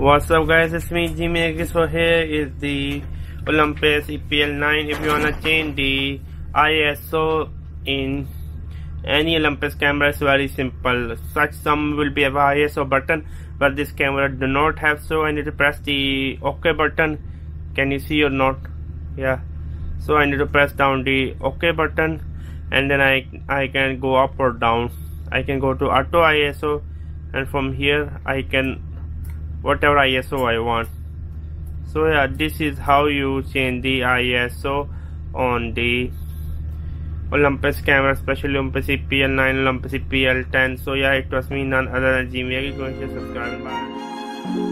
What's up guys, it's me Jimmy So here. Is the Olympus EPL9 if you wanna change the ISO in any Olympus camera it's very simple. Such some will be a ISO button but this camera do not have so I need to press the OK button. Can you see or not? Yeah. So I need to press down the OK button and then I I can go up or down. I can go to auto ISO and from here I can whatever ISO I want. So yeah this is how you change the ISO on the Olympus camera especially Olympus EPL9 Olympus EPL10 so yeah it was me none other than Jimmy. Go and subscribe bye